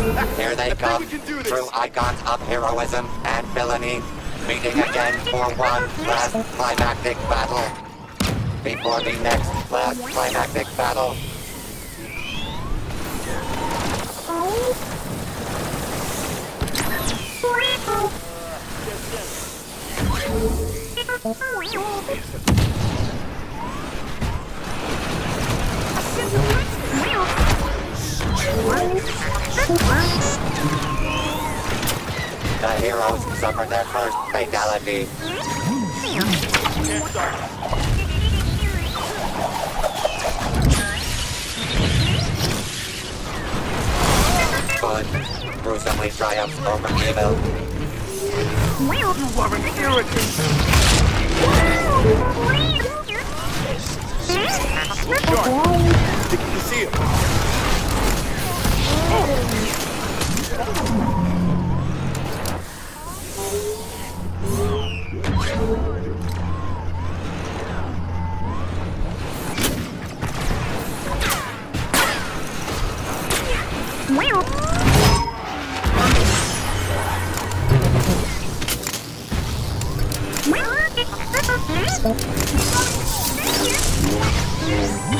Here they come, true icons of heroism and villainy, meeting again for one last climactic battle. Before the next last climactic battle. The heroes suffer their first fatality. Good gruesomely triumphs over evil. You are an irritant! Shark! Stick to seal! Hold Thank you.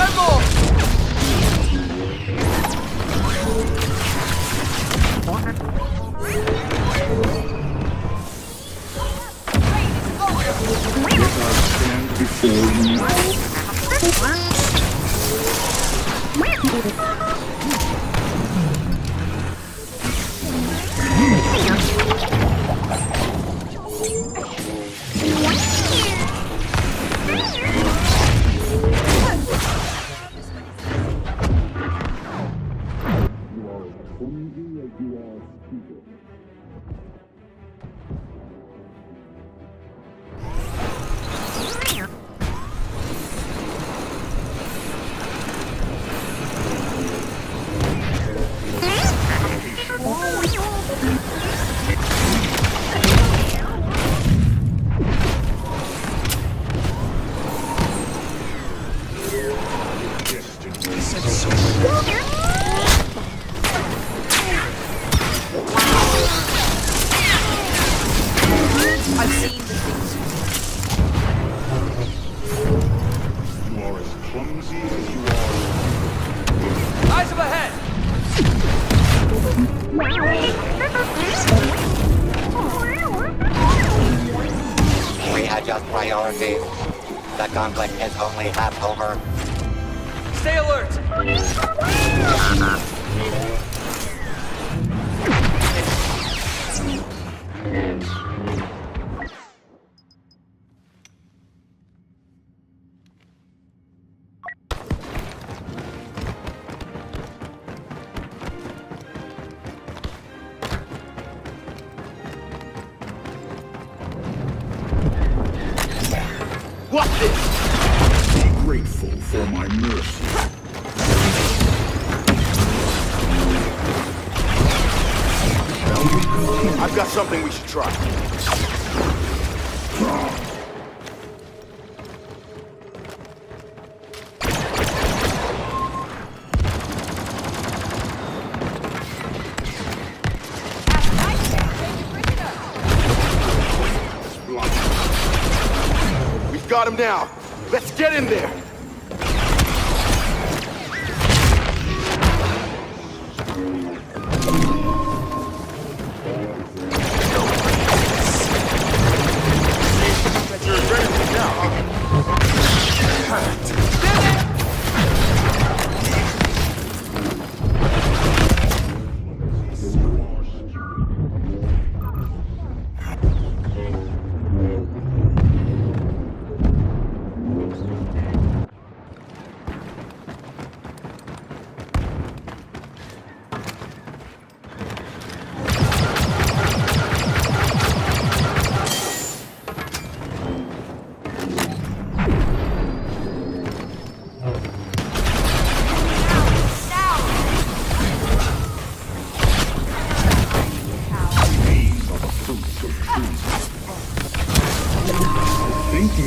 No I've seen the things You are as clumsy as you are. Ahead! Priorities. The conflict is only half over. Stay alert! for my mercy. I've got something we should try. We've got him now. Let's get in there.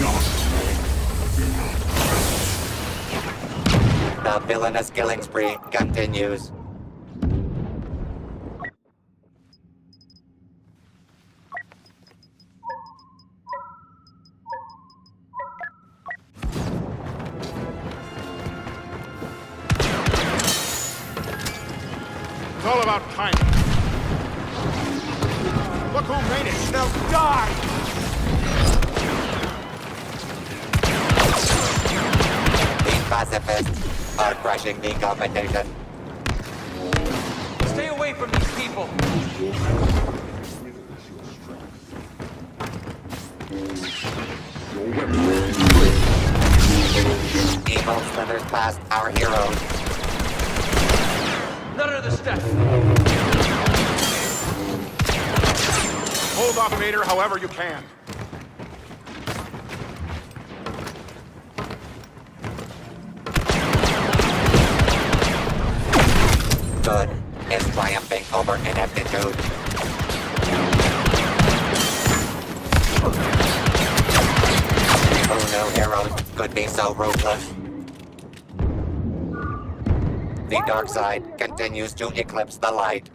Not. The villainous killing spree continues. It's all about timing. Look who made it. Now die! Pacifists are crushing the competition. Stay away from these people. Evil slithers past our heroes. None of the steps. Hold off Vader however you can. Good is triumphing over ineptitude. Who oh knew heroes could be so ruthless? The dark side continues to eclipse the light.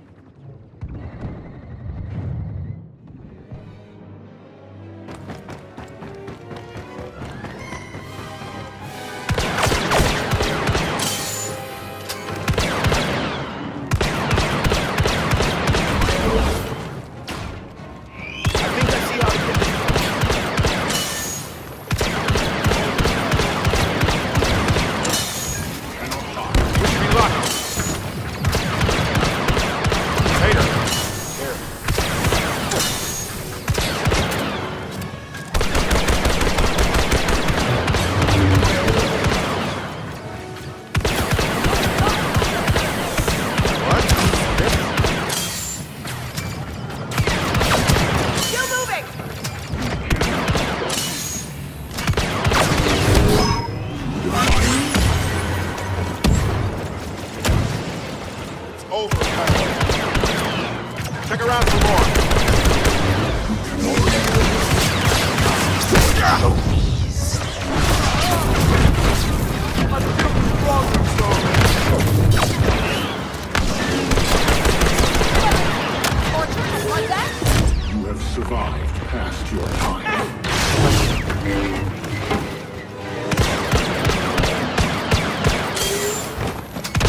Past your time.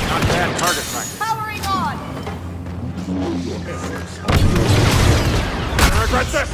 Not bad target practice. Powering on! I regret this.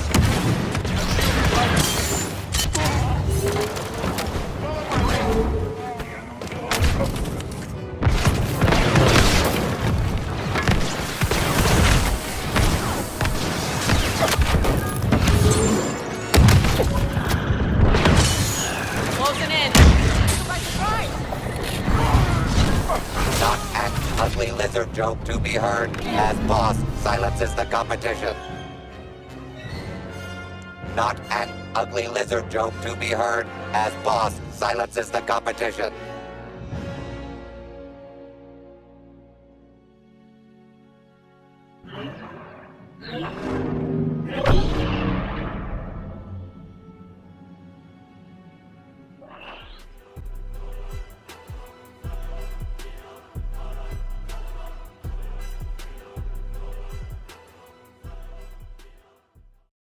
Professor Joke to be heard as Bossk silences the competition. Not an ugly lizard joke to be heard as Bossk silences the competition.